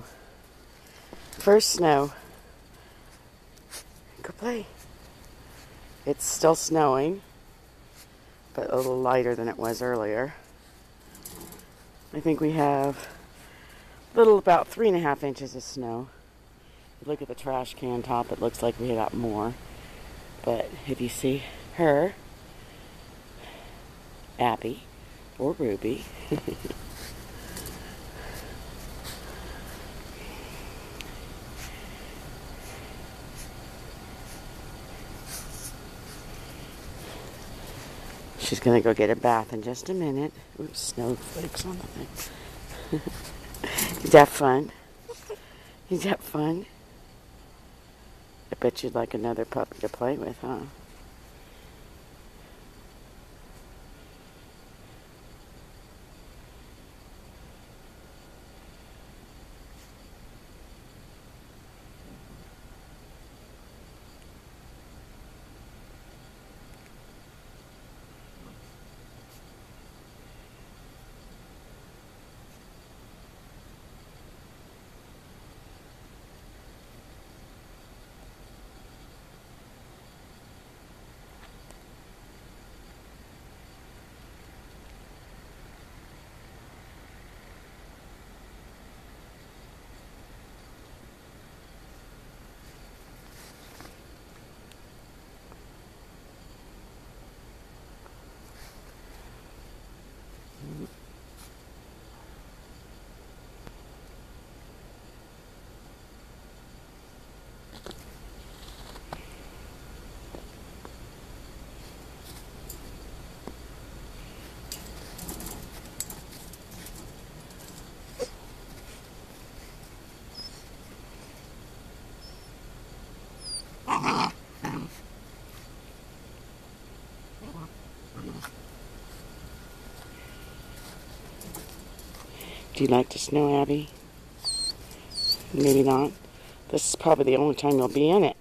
First snow. Go play. It's still snowing, but a little lighter than it was earlier. I think we have a little about three and a half inches of snow. Look at the trash can top, it looks like we got more. But if you see her, Abby, or Ruby, She's gonna go get a bath in just a minute. Oops, snowflakes on the thing. Is that fun? Is that fun? I bet you'd like another puppy to play with, huh? You like the snow, Abby? Maybe not. This is probably the only time you'll be in it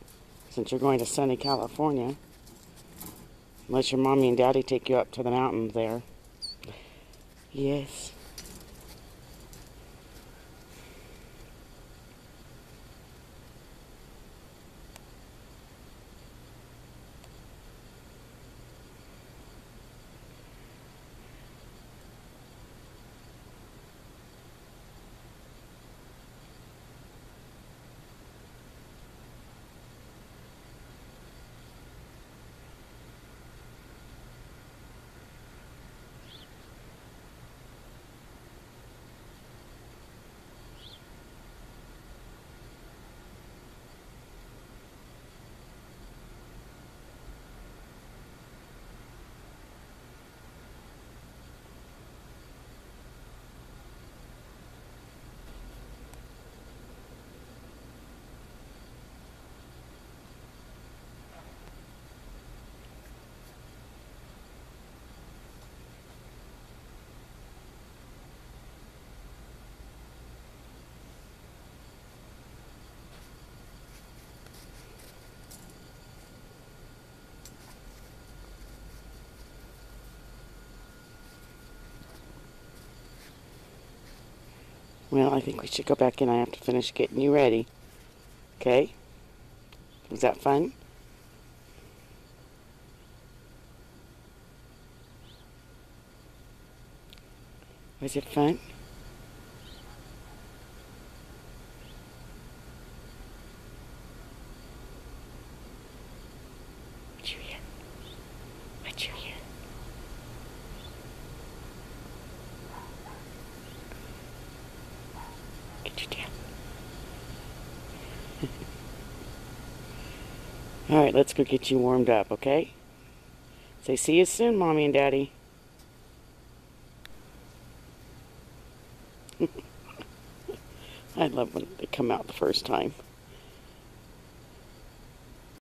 since you're going to sunny California. Unless your mommy and daddy take you up to the mountains there. Yes. Well, I think we should go back in. I have to finish getting you ready. Okay? Was that fun? Was it fun? What you hear? What you hear? Get your tail. All right, let's go get you warmed up, okay? Say, see you soon, Mommy and Daddy. I love when they come out the first time.